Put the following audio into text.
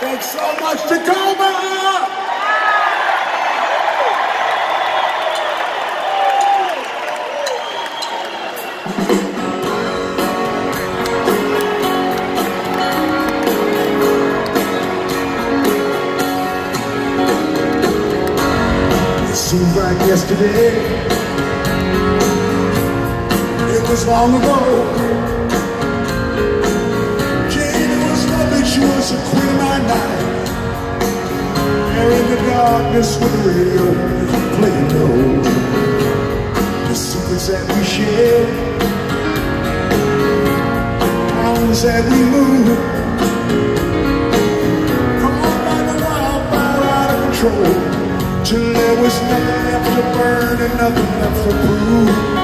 Thanks so much, Tacoma! It seems like yesterday. It was long ago. Jane was lovely, she was a queen my night There in the darkness with the radio playing low The secrets that we shared Mountains that we moved Caught by the wildfire out of control Till there was nothing left to burn and nothing left to prove